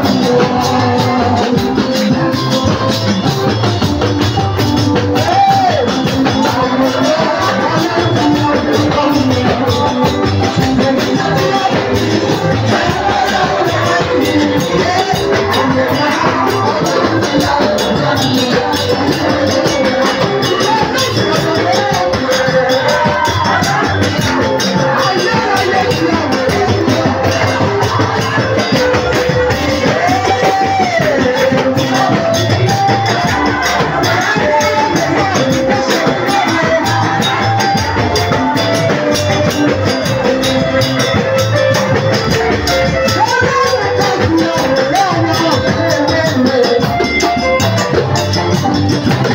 はい。Yeah.